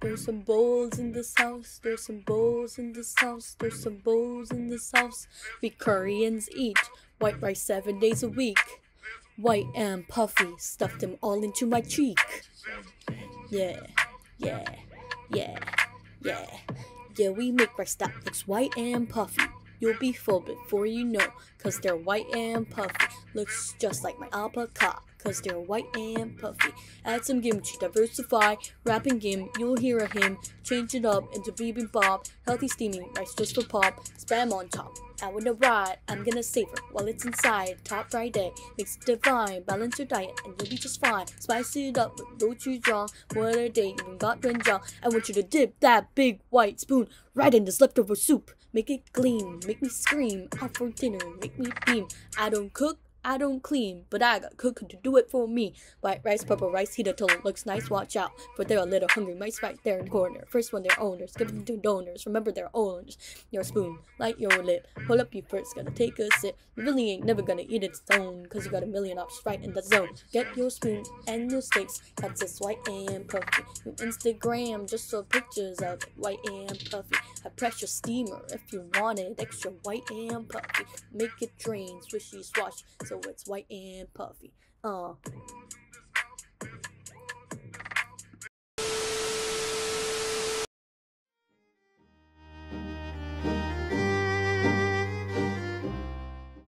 There's some bowls in this house. There's some bowls in this house. There's some bowls in this house. We Koreans eat white rice seven days a week. White and puffy, stuffed them all into my cheek. Yeah, yeah, yeah, yeah. Yeah, we make rice that looks white and puffy. You'll be full before you know, cause they're white and puffy. Looks just like my avocado, cause they're white and puffy. Add some kimchi, diversify, wrapping gim, you'll hear a hymn. Change it up into bibimbap, healthy steaming, rice just for pop, spam on top. I wanna ride, I'm gonna savor while it's inside. Top Friday, mix it divine, balance your diet, and you'll be just fine. Spice it up with gochujang, what a day, even got doenjang. I want you to dip that big white spoon right in this leftover soup. Make it gleam, make me scream, out for dinner, make me beam. I don't cook, I don't clean, but I got cooking to do it for me. White rice, purple rice, heat till it looks nice. Watch out, for they're a little hungry mice right there in the corner. First one, their owners, give them to donors. Remember their owners. Your spoon, light your lip. Hold up, you first, gotta take a sip. You really ain't never gonna eat its own, cause you got a million options right in the zone. Get your spoon and your sticks, that's this white and puffy. You Instagram just so pictures of it, white and puffy. A pressure steamer if you want it, extra white and puffy. Make it drain, swishy swash, so it's white and puffy. Uh.